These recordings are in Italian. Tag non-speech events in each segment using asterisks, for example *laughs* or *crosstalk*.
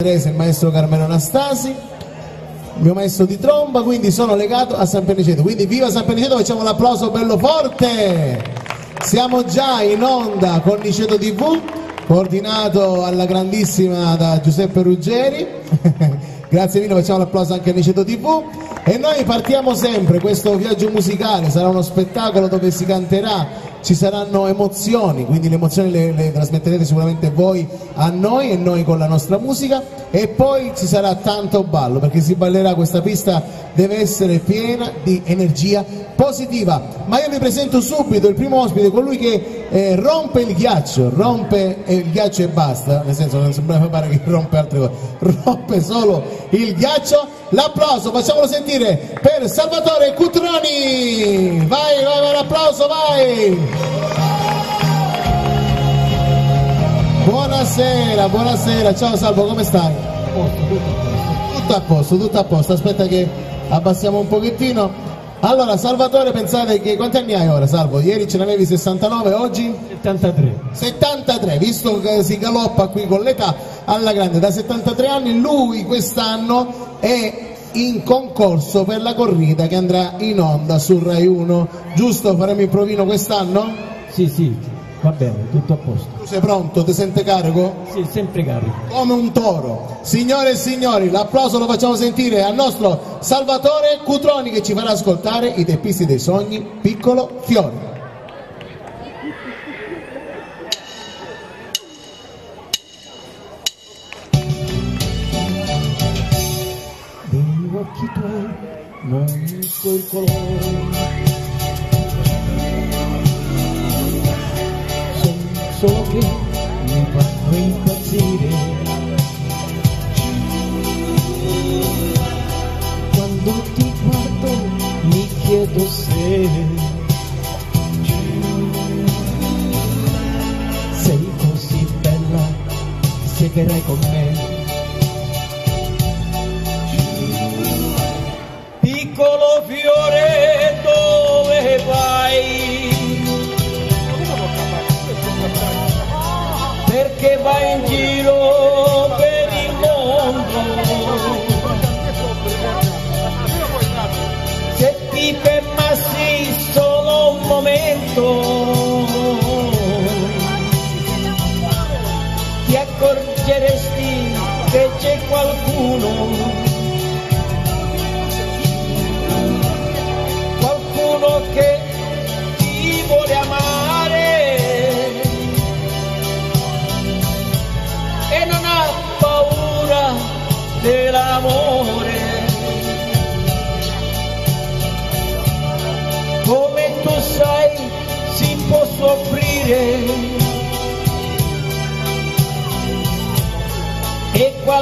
Teresa il maestro Carmelo Anastasi, il mio maestro di tromba, quindi sono legato a San Perniceto. Quindi viva San Perniceto, facciamo l'applauso bello forte! Siamo già in onda con Niceto TV, coordinato alla grandissima da Giuseppe Ruggeri. *laughs* Grazie mille, facciamo l'applauso anche a Niceto TV. E noi partiamo sempre, questo viaggio musicale sarà uno spettacolo dove si canterà ci saranno emozioni, quindi le emozioni le, le, trasmetterete sicuramente voi a noi e noi con la nostra musica e poi ci sarà tanto ballo perché si ballerà questa pista deve essere piena di energia positiva. Ma io vi presento subito il primo ospite, colui che eh, rompe il ghiaccio, rompe il ghiaccio e basta, nel senso non sembra che rompe altre cose, rompe solo il ghiaccio. L'applauso, facciamolo sentire per Salvatore Cutroni! Vai, vai, vai, l'applauso, vai! Buonasera, buonasera, ciao Salvo, come stai? Tutto a posto, tutto a posto, aspetta che abbassiamo un pochettino. Allora, Salvatore, pensate che quanti anni hai ora, Salvo? Ieri ce ne avevi 69, oggi? 73. 73, visto che si galoppa qui con l'età alla grande, da 73 anni lui quest'anno è in concorso per la corrida che andrà in onda su Rai 1. Giusto? Faremo il provino quest'anno? Sì, sì, va bene, tutto a posto. Tu sei pronto? Ti sente carico? Sì, sempre carico. Come un toro. Signore e signori, l'applauso lo facciamo sentire al nostro Salvatore Cutroni che ci farà ascoltare i teppisti dei sogni, piccolo fiore. Non so il colore. Son solo che mi fanno impazzire. Quando ti guardo mi chiedo se sei così bella, segherai con me.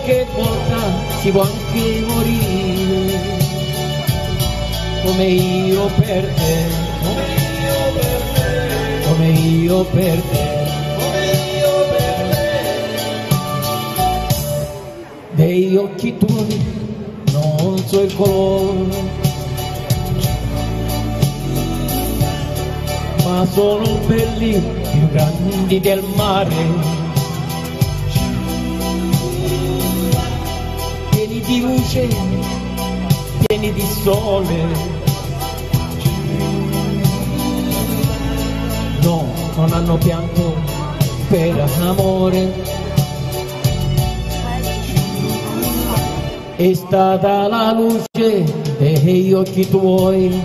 Qualche volta si può anche morire come io per te, come io per te, come io per te. Degli occhi tuoi non so il colore, ma sono belli più grandi del mare. Di luce pieni di sole. No, non hanno pianto per amore. È stata la luce degli occhi tuoi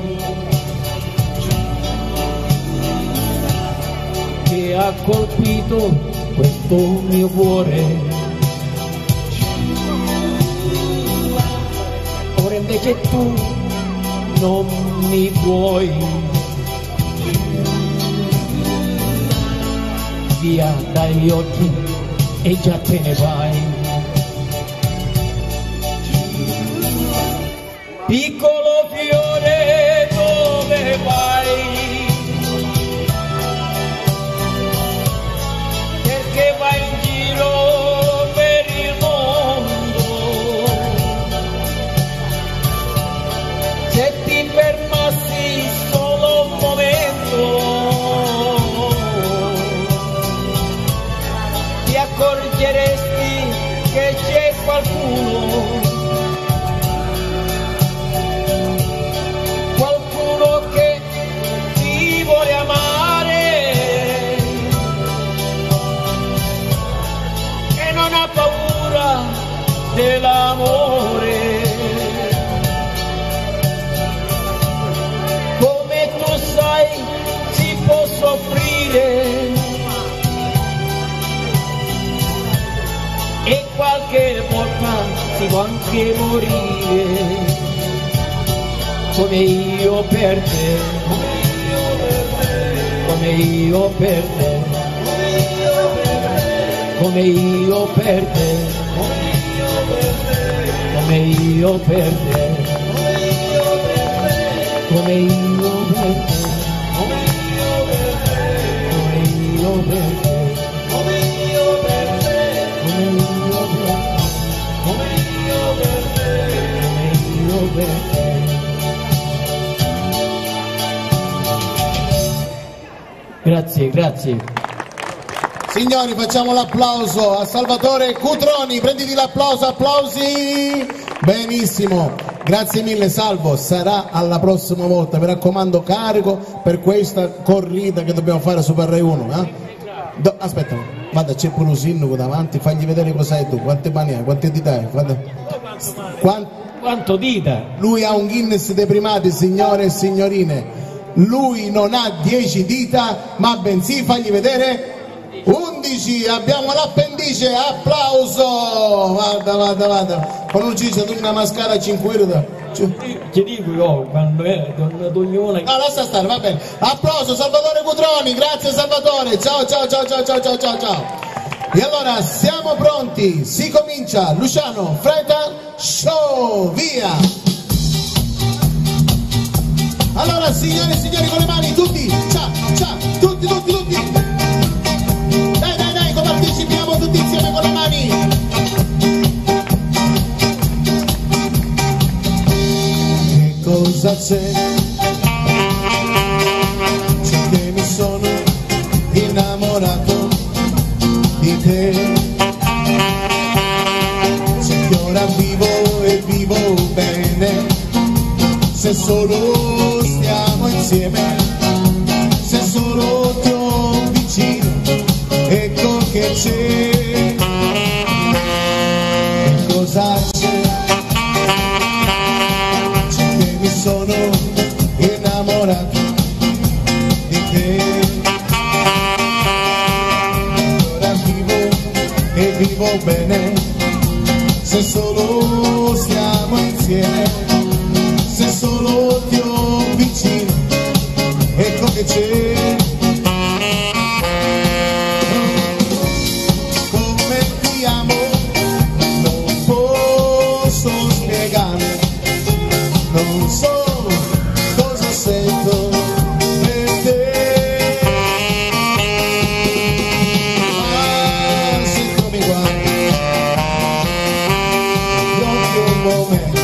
che ha colpito questo mio cuore. Ora invece tu non mi vuoi. Via dagli occhi e già te ne vai. Piccolo può anche morire come io per te. Come io per te. Come io per te. Come io per te. Come io per te. Come io per te grazie grazie Signori, facciamo l'applauso a Salvatore Cutroni. Prenditi l'applauso, applausi. Benissimo. Grazie mille Salvo, sarà alla prossima volta. Mi raccomando, carico per questa corrida che dobbiamo fare su per Rai 1. eh? Do- aspetta, guarda, c'è pure un sindaco davanti, fagli vedere cos'hai tu, quante mani hai, quante dita hai. Guarda. Quan- quanto dita lui ha un Guinness dei primati, signore e signorine. Lui non ha 10 dita, ma bensì fagli vedere 11. Abbiamo l'appendice, applauso! Guarda, guarda, guarda. Con un ciccio, una mascara a 5 euro. Ti dico io quando è Tognona No, lascia stare, va bene. Applauso, Salvatore Cutroni, grazie Salvatore. Ciao, ciao, ciao, ciao, ciao, ciao, ciao, ciao. E allora siamo pronti, si comincia. Luciano, Freta, show, via. Allora, signore e signori, con le mani, tutti, ciao, ciao, tutti, tutti, tutti. Dai, dai, dai, partecipiamo tutti insieme con le mani. Che cosa c'è? Che mi sono innamorato di te. C'è vivo e vivo bene. Se solo bene, se solo stiamo insieme, moment.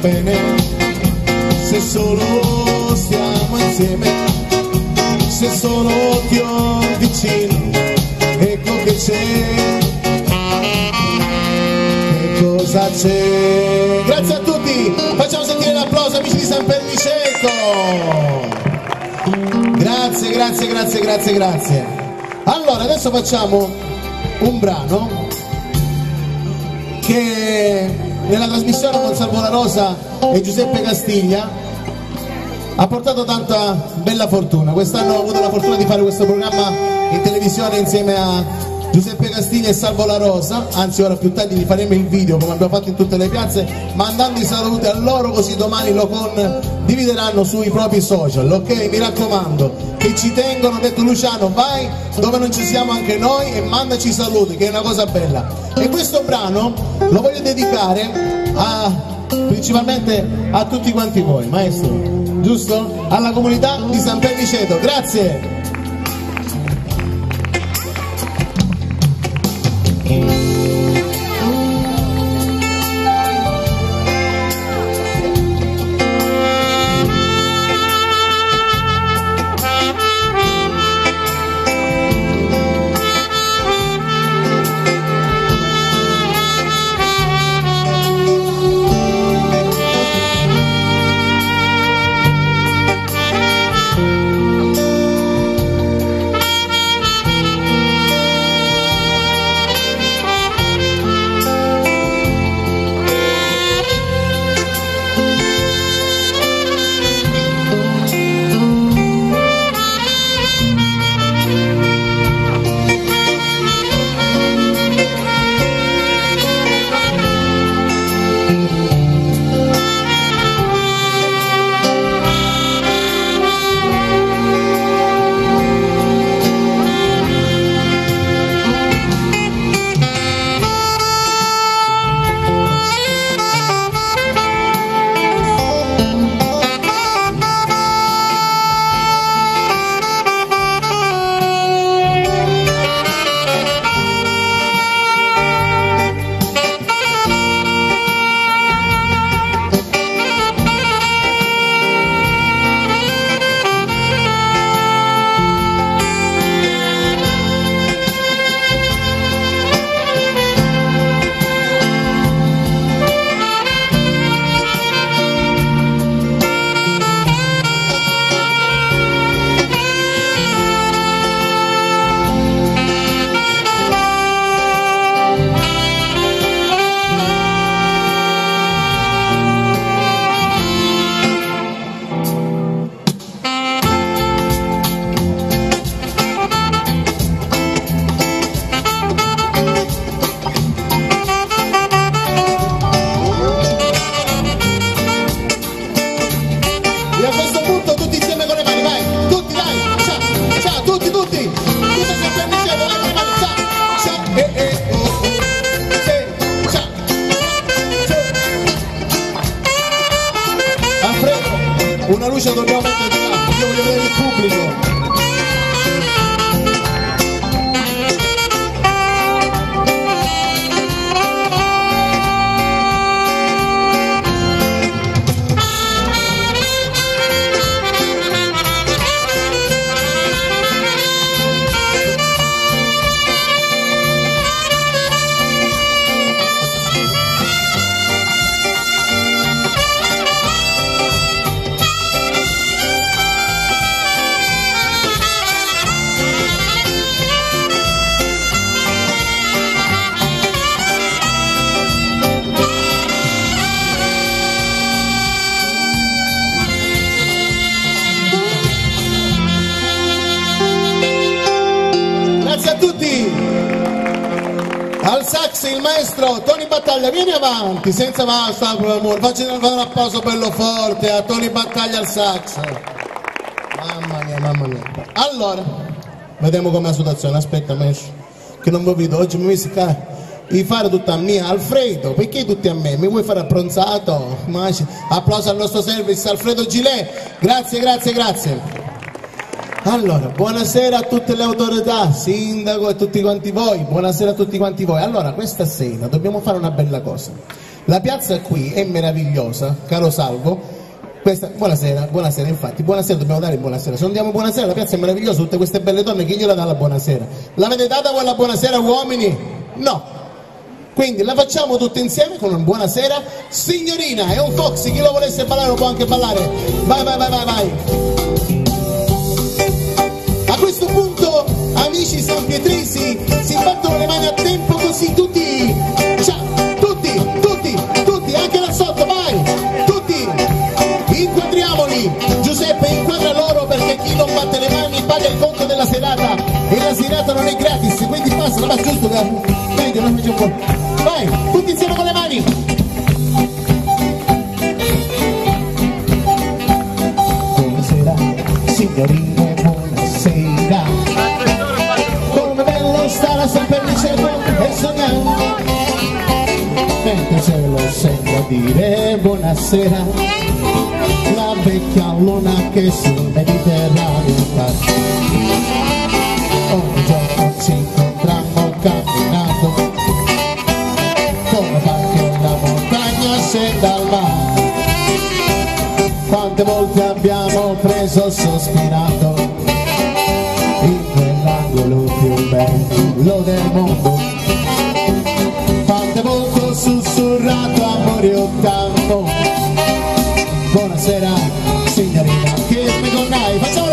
Bene, se solo stiamo insieme, se solo ti ho vicino, ecco che c'è. Che cosa c'è? Grazie a tutti, facciamo sentire l'applauso amici di San Perniceto. Grazie, grazie, grazie, grazie, grazie. Allora, adesso facciamo un brano che nella trasmissione con Salvo La Rosa e Giuseppe Castiglia ha portato tanta bella fortuna. Quest'anno ho avuto la fortuna di fare questo programma in televisione insieme a Giuseppe Castiglia e Salvo La Rosa, anzi ora più tardi vi faremo il video come abbiamo fatto in tutte le piazze, mandando i saluti a loro così domani lo condivideranno sui propri social, ok? Mi raccomando, che ci tengono, ho detto Luciano, vai dove non ci siamo anche noi e mandaci i saluti, che è una cosa bella. E questo brano lo voglio dedicare a, principalmente a tutti quanti voi, maestro, giusto? Alla comunità di San Perniceto, grazie! Sax il maestro Tony Battaglia, vieni avanti, senza basta, per amore, facci un applauso bello forte a Tony Battaglia al sax. Mamma mia, mamma mia. Allora, vediamo com'è la situazione, aspetta, Mesh, che non vi vedo, oggi mi visto qua di fare tutto a mia Alfredo perché tutti a me? Mi vuoi fare appronzato applauso al nostro service Alfredo Gilet grazie grazie grazie allora, buonasera a tutte le autorità, sindaco e tutti quanti voi, buonasera a tutti quanti voi. Allora, questa sera dobbiamo fare una bella cosa. La piazza qui è meravigliosa, caro Salvo. Questa, buonasera, buonasera, infatti, buonasera, dobbiamo dare buonasera. Se non diamo buonasera, la piazza è meravigliosa, tutte queste belle donne, chi gliela dà la buonasera? L'avete data quella buonasera, uomini? No. Quindi la facciamo tutte insieme con una buonasera. Signorina, è un Foxy, chi lo volesse ballare lo può anche ballare. Vai, vai, vai, vai, vai. Amici sanpietresi, se lo sento dire buonasera. La vecchia luna che sul Mediterraneo sta ogni giorno ci incontriamo camminando. Come fa che la montagna scenda al mare. Quante volte abbiamo preso sospirato. Bello del mondo Mario Tambo buonasera signorina. Che me con facciamo